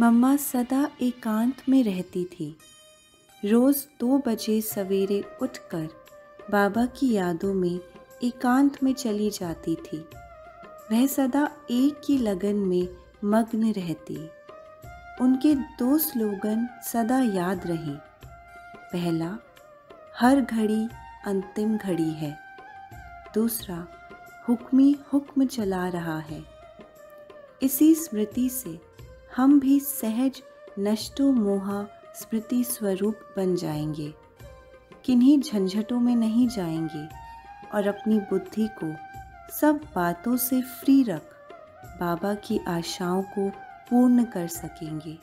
मम्मा सदा एकांत में रहती थी। रोज़ दो बजे सवेरे उठकर बाबा की यादों में एकांत में चली जाती थी। वह सदा एक की लगन में मग्न रहती। उनके दो स्लोगन सदा याद रहे। पहला, हर घड़ी अंतिम घड़ी है। दूसरा, हुक्मी हुक्म चला रहा है। इसी स्मृति से हम भी सहज नष्टो मोहा स्मृति स्वरूप बन जाएँगे। किन्हीं झंझटों में नहीं जाएँगे और अपनी बुद्धि को सब बातों से फ्री रख बाबा की आशाओं को पूर्ण कर सकेंगे।